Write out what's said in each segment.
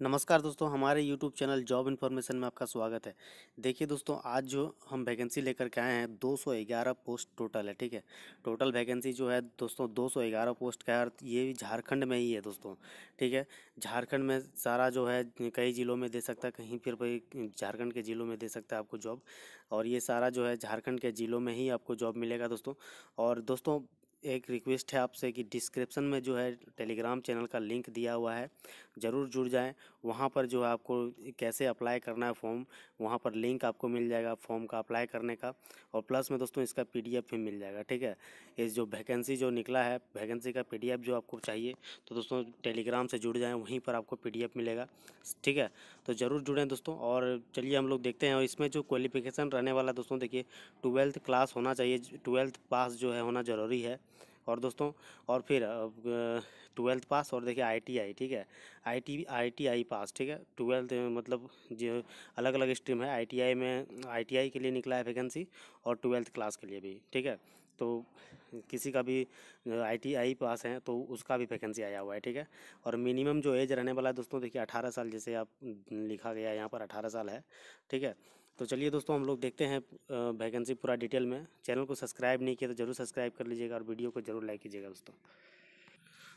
नमस्कार दोस्तों, हमारे यूट्यूब चैनल जॉब इन्फॉर्मेशन में आपका स्वागत है। देखिए दोस्तों, आज जो हम वैकेंसी लेकर के आए हैं 211 पोस्ट टोटल है, ठीक है? टोटल वैकेंसी जो है दोस्तों 211 पोस्ट का अर्थ ये भी झारखंड में ही है दोस्तों, ठीक है? झारखंड में सारा जो है, कई ज़िलों में दे सकता है, कहीं फिर झारखंड के ज़िलों में दे सकता है आपको जॉब, और ये सारा जो है झारखंड के ज़िलों में ही आपको जॉब मिलेगा दोस्तों, और दोस्तों, एक रिक्वेस्ट है आपसे कि डिस्क्रिप्शन में जो है टेलीग्राम चैनल का लिंक दिया हुआ है ज़रूर जुड़ जाएँ। वहाँ पर जो है आपको कैसे अप्लाई करना है फॉर्म, वहाँ पर लिंक आपको मिल जाएगा फॉर्म का अप्लाई करने का और प्लस में दोस्तों इसका पीडीएफ भी मिल जाएगा, ठीक है? इस जो वैकेंसी जो निकला है, वैकेंसी का पीडीएफ जो आपको चाहिए तो दोस्तों टेलीग्राम से जुड़ जाएँ, वहीं पर आपको पीडीएफ मिलेगा, ठीक है? तो ज़रूर जुड़ें दोस्तों और चलिए हम लोग देखते हैं और इसमें जो क्वालिफिकेशन रहने वाला दोस्तों देखिए, ट्वेल्थ क्लास होना चाहिए, ट्वेल्थ पास जो है होना ज़रूरी है। और दोस्तों, और फिर ट्वेल्थ पास और देखिए आईटीआई ठीक है? आईटी आईटीआई पास, ठीक है? ट्वेल्थ मतलब जो अलग अलग स्ट्रीम है आईटीआई में आईटीआई के लिए निकला है वैकेंसी और ट्वेल्थ क्लास के लिए भी, ठीक है? तो किसी का भी आईटीआई पास है तो उसका भी वैकेंसी आया हुआ है, ठीक है? और मिनिमम जो एज रहने वाला है दोस्तों, देखिए अठारह साल जैसे आप लिखा गया है, यहाँ पर अठारह साल है, ठीक है? तो चलिए दोस्तों, हम लोग देखते हैं वैकेंसी पूरा डिटेल में। चैनल को सब्सक्राइब नहीं किया तो ज़रूर सब्सक्राइब कर लीजिएगा और वीडियो को ज़रूर लाइक कीजिएगा दोस्तों।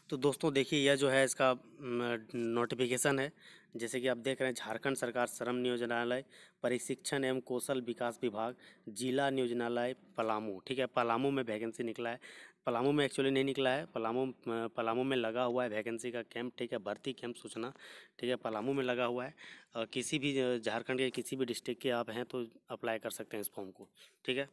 तो दोस्तों, देखिए, यह जो है इसका नोटिफिकेशन है। जैसे कि आप देख रहे हैं, झारखंड सरकार श्रम नियोजनालय, प्रशिक्षण एवं कौशल विकास विभाग, जिला नियोजनालय, पलामू। ठीक है, पलामू में वैकेंसी निकला है। पलामू में एक्चुअली नहीं निकला है। पलामू पलामू में लगा हुआ है वैकेंसी का कैंप ठीक है? भर्ती कैंप सूचना, ठीक है? पलामू में लगा हुआ है। किसी भी झारखंड के किसी भी डिस्ट्रिक्ट के आप हैं तो अप्लाई कर सकते हैं इस फॉर्म को, ठीक है?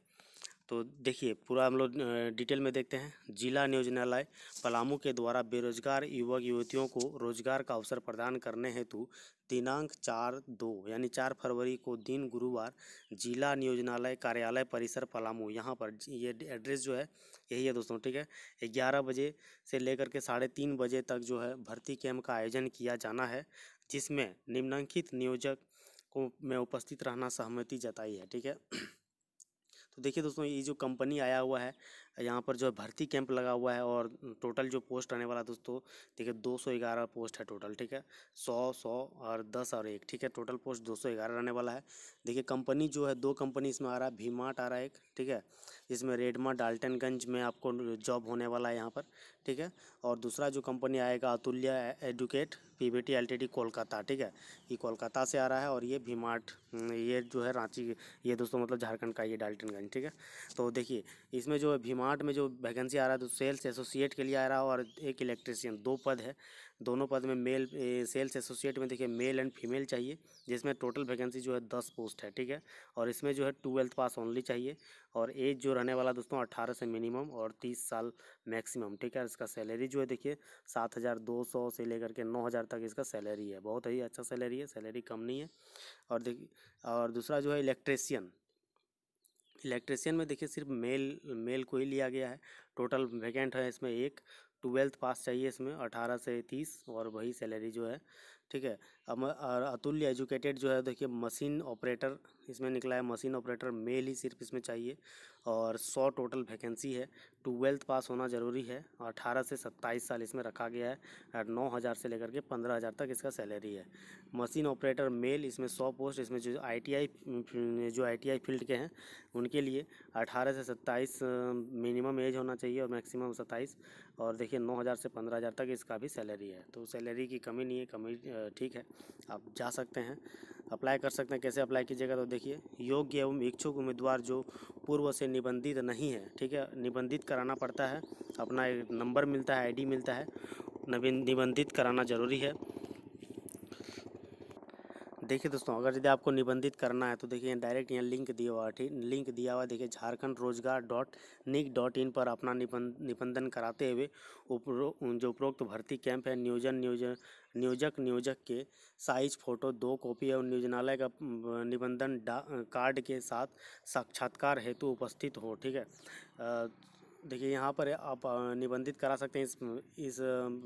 तो देखिए, पूरा हम लोग डिटेल में देखते हैं। जिला नियोजनालय पलामू के द्वारा बेरोजगार युवक युवतियों को रोज़गार का अवसर प्रदान करने हेतु दिनांक चार दो, यानी चार फरवरी को दिन गुरुवार, जिला नियोजनालय कार्यालय परिसर पलामू। यहाँ पर ये एड्रेस जो है, यही है दोस्तों, ठीक है? ग्यारह बजे से लेकर के साढ़े तीन बजे तक जो है, भर्ती कैंप का आयोजन किया जाना है, जिसमें निम्नलिखित नियोजक को में उपस्थित रहना सहमति जताई है, ठीक है? तो देखिए दोस्तों ये जो कंपनी आया हुआ है यहाँ पर जो भर्ती कैंप लगा हुआ है और टोटल जो पोस्ट आने वाला दोस्तों, देखिए दो सौ ग्यारह पोस्ट है टोटल, ठीक है? सौ सौ और दस और एक, ठीक है? टोटल पोस्ट दो सौ ग्यारह रहने वाला है। देखिए कंपनी जो है, दो कंपनी इसमें आ रहा है, भीमार्ट आ रहा है एक, ठीक है? इसमें रेडमा डाल्टनगंज में आपको जॉब होने वाला है यहाँ पर, ठीक है? और दूसरा जो कंपनी आएगा, Atulya educate P V T L T D Kolkata, ठीक है? ये कोलकाता से आ रहा है और ये भीमार्ट, ये जो है रांची, ये दोस्तों मतलब झारखंड का ये डाल्टनगंज, ठीक है? तो देखिए, इसमें जो है भीमार्ट में जो वैकेंसी आ रहा है तो सेल्स एसोसिएट के लिए आ रहा है और एक इलेक्ट्रिशियन दो पद है। दोनों पद में मेल सेल्स एसोसिएट में देखिए मेल एंड फीमेल चाहिए, जिसमें टोटल वैकेंसी जो है दस पोस्ट है, ठीक है? और इसमें जो है ट्वेल्थ पास ओनली चाहिए और एज जो रहने वाला दोस्तों अट्ठारह से मिनिमम और तीस साल मैक्सिमम ठीक है? इसका सैलरी जो है देखिए, सात हज़ार दो सौ से लेकर के नौ हज़ार तक इसका सैलरी है। बहुत ही अच्छा सैलरी है सैलरी कम नहीं है। और देखिए, और दूसरा जो है इलेक्ट्रिशियन इलेक्ट्रिशियन में देखिए सिर्फ़ मेल मेल को ही लिया गया है। टोटल वैकेंट है इसमें एक, ट्वेल्थ पास चाहिए इसमें, अठारह से तीस और वही सैलरी जो है। ठीक है? अब अतुल्य एजुकेटेड जो है, देखिए, मशीन ऑपरेटर, इसमें निकला है मशीन ऑपरेटर, मेल ही सिर्फ़ इसमें चाहिए। और सौ टोटल वैकेंसी है। ट्वेल्थ पास होना ज़रूरी है। अठारह से सत्ताईस साल इसमें रखा गया है और नौ हज़ार से लेकर के पंद्रह हज़ार तक इसका सैलरी है। मशीन ऑपरेटर, मेल, इसमें सौ पोस्ट, इसमें जो आईटीआई जो आईटीआई फ़ील्ड के हैं, उनके लिए अठारह से सत्ताईस मिनिमम एज होना चाहिए और मैक्सिमम सत्ताईस। और देखिए, नौ हज़ार से पंद्रह हज़ार तक इसका भी सैलरी है। तो सैलरी की कमी नहीं है, कमी ठीक है। आप जा सकते हैं। अप्लाई कर सकते हैं। कैसे अप्लाई कीजिएगा तो देखिए, योग्य एवं इच्छुक उम्मीदवार जो पूर्व से निबंधित नहीं है, ठीक है, निबंधित कराना पड़ता है। अपना एक नंबर मिलता है, आईडी मिलता है। निबंधित कराना ज़रूरी है। देखिए दोस्तों, अगर यदि आपको निबंधित करना है तो देखिए डायरेक्ट यहाँ लिंक दिया हुआ ठीक? लिंक दिया हुआ देखिए झारखंड रोज़गार डॉट निक डॉट इन पर अपना निबंधन कराते हुए उपरो, जो उपरोक्त भर्ती कैंप है, नियोजन नियोजन, नियोजक नियोजक के साइज़, फ़ोटो, दो कॉपी और नियोजनालय का निबंधन कार्ड के साथ साक्षात्कार हेतु उपस्थित हो, ठीक है? देखिए, यहाँ पर आप निबंधित करा सकते हैं इस इस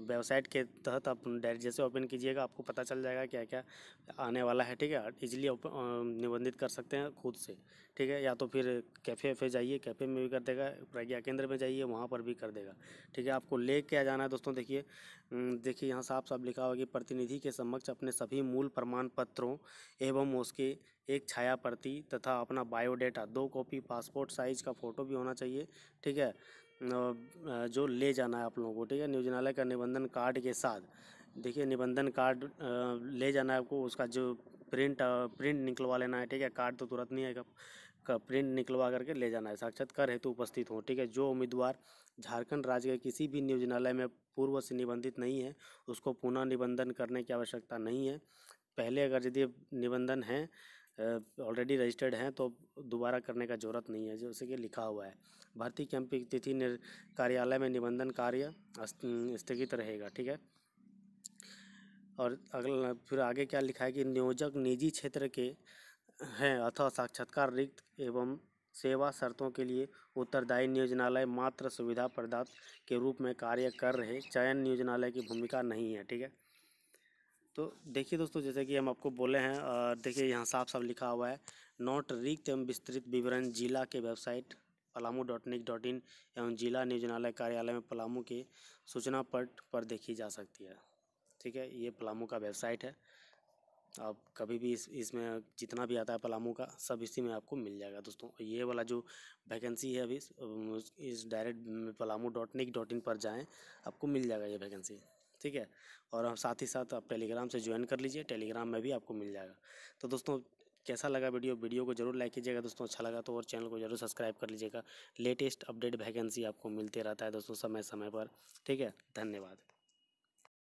वेबसाइट के तहत। आप डायरेक्ट जैसे ओपन कीजिएगा, आपको पता चल जाएगा क्या क्या आने वाला है, ठीक है? इजीली निबंधित कर सकते हैं खुद से, ठीक है? या तो फिर कैफ़े वैफे जाइए, कैफ़े में भी कर देगा, प्रज्ञा केंद्र में जाइए, वहाँ पर भी कर देगा, ठीक है? आपको ले क्या जाना है, दोस्तों, देखिए देखिए, यहाँ साफ़ साफ़ लिखा हुआ कि प्रतिनिधि के समक्ष अपने सभी मूल प्रमाण पत्रों एवं उसके एक छाया प्रति तथा अपना बायोडेटा, दो कॉपी, पासपोर्ट साइज़ का फ़ोटो भी होना चाहिए, ठीक है? जो ले जाना है आप लोगों को, ठीक है? नियोजनालय का निबंधन कार्ड के साथ, देखिए, निबंधन कार्ड ले जाना है आपको, उसका जो प्रिंट प्रिंट निकलवा लेना है, ठीक है? कार्ड तो तुरंत नहीं आएगा। का, प्रिंट निकलवा करके ले जाना है। साक्षात्कार हेतु उपस्थित हो, ठीक है? जो उम्मीदवार झारखंड राज्य के किसी भी नियोजनालय में पूर्व से निबंधित नहीं है, उसको पुनः निबंधन करने की आवश्यकता नहीं है। पहले अगर यदि निबंधन है ऑलरेडी रजिस्टर्ड हैं तो दोबारा करने का ज़रूरत नहीं है, जैसे कि लिखा हुआ है। भर्ती कैंप की तिथि कार्यालय में निबंधन कार्य स्थगित रहेगा, ठीक है? और अगला, फिर आगे क्या लिखा है कि नियोजक निजी क्षेत्र के हैं, अथवा साक्षात्कार रिक्त एवं सेवा शर्तों के लिए उत्तरदायी नियोजनालय मात्र सुविधा प्रदाता के रूप में कार्य कर रहे, चयन नियोजनालय की भूमिका नहीं है, ठीक है? तो देखिए दोस्तों, जैसे कि हम आपको बोले हैं देखिए यहाँ साफ़ साफ़ लिखा हुआ है, नोट रिक्त एवं विस्तृत विवरण जिला के website Palamu dot NIC dot in एवं जिला नियोजनालय कार्यालय में पलामू के सूचना पट पर देखी जा सकती है, ठीक है? ये पलामू का वेबसाइट है। आप कभी भी इस, इसमें जितना भी आता है पलामू का, सब इसी में आपको मिल जाएगा दोस्तों। ये वाला जो वैकेंसी है अभी इस direct Palamu dot NIC dot in पर जाएँ, आपको मिल जाएगा ये वैकेंसी ठीक है? और हम साथ ही साथ आप टेलीग्राम से ज्वाइन कर लीजिए टेलीग्राम में भी आपको मिल जाएगा। तो दोस्तों, कैसा लगा वीडियो? वीडियो को ज़रूर लाइक कीजिएगा दोस्तों अच्छा लगा तो और चैनल को ज़रूर सब्सक्राइब कर लीजिएगा। लेटेस्ट अपडेट वैकेंसी आपको मिलते रहता है दोस्तों समय समय पर, ठीक है? धन्यवाद।